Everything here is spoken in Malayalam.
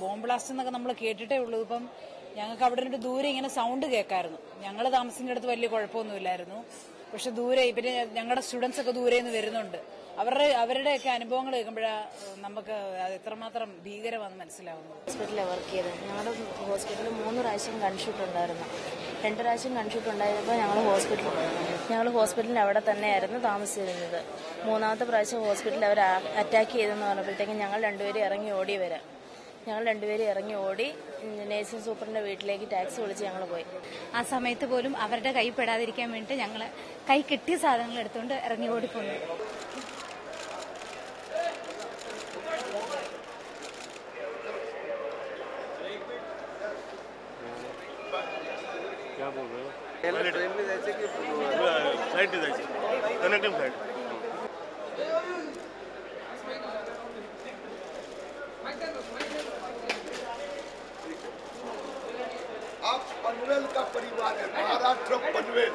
ബോംബ് ബ്ലാസ്റ്റ് എന്നൊക്കെ നമ്മൾ കേട്ടിട്ടേ ഉള്ളൂ. ഇപ്പം ഞങ്ങൾക്ക് അവിടെ നിന്ന് ദൂരെ ഇങ്ങനെ സൗണ്ട് കേൾക്കായിരുന്നു ഞങ്ങൾ താമസിക്കുന്നിടത്ത് വലിയ കുഴപ്പമൊന്നുമില്ലായിരുന്നു. പക്ഷെ ദൂരെ പിന്നെ ഞങ്ങളുടെ സ്റ്റുഡൻസ് ഒക്കെ ദൂരെ നിന്ന് വരുന്നുണ്ട്. അവരുടെ അവരുടെയൊക്കെ അനുഭവങ്ങൾ കേൾക്കുമ്പോഴാണ് നമുക്ക് എത്രമാത്രം ഭീകരമാണെന്ന് മനസ്സിലാവുന്നത്. ഹോസ്പിറ്റലിൽ വർക്ക് ചെയ്തത്. ഞങ്ങളുടെ ഹോസ്പിറ്റലിൽ മൂന്ന് പ്രാവശ്യം കൺഷൂട്ട് ഉണ്ടായിരുന്നു. രണ്ട് പ്രാവശ്യം കൺഷൂട്ട് ഞങ്ങൾ ഹോസ്പിറ്റൽ ഞങ്ങൾ ഹോസ്പിറ്റലിൽ അവിടെ തന്നെയായിരുന്നു താമസിച്ചിരുന്നത്. മൂന്നാമത്തെ പ്രാവശ്യം ഹോസ്പിറ്റലിൽ അവർ അറ്റാക്ക് ചെയ്തെന്ന് പറഞ്ഞപ്പോഴത്തേക്കും ഞങ്ങൾ രണ്ടുപേരും ഇറങ്ങി ഓടി വരാം. ഞങ്ങൾ രണ്ടുപേരും ഇറങ്ങി ഓടി നേഴ്സിംഗ് സൂപ്പറിന്റെ വീട്ടിലേക്ക് ടാക്സി വിളിച്ച് ഞങ്ങൾ പോയി. ആ സമയത്ത് പോലും അവരുടെ കൈ പെടാതിരിക്കാൻ വേണ്ടിയിട്ട് ഞങ്ങൾ കൈ കിട്ടിയ സാധനങ്ങൾ എടുത്തുകൊണ്ട് ഇറങ്ങി ഓടിപ്പോന്നു क्या बोल रहे हो? जायचे की जायचे कनेक्टिंग फ्लाईट आप पनवेल का परिवार है महाराष्ट्र पनवेल।